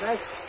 Guys,